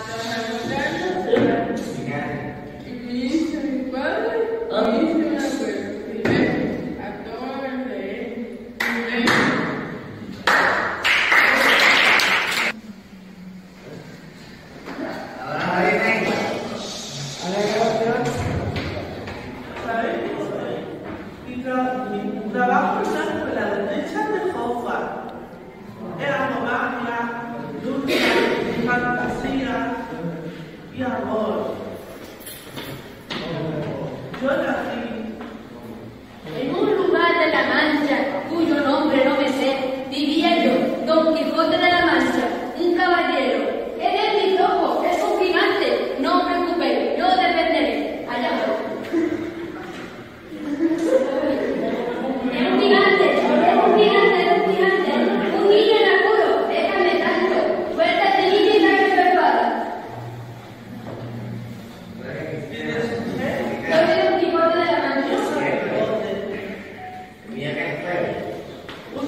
Obrigada. Obrigada. Obrigada. Isso, enquanto. Toda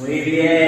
Muy bien.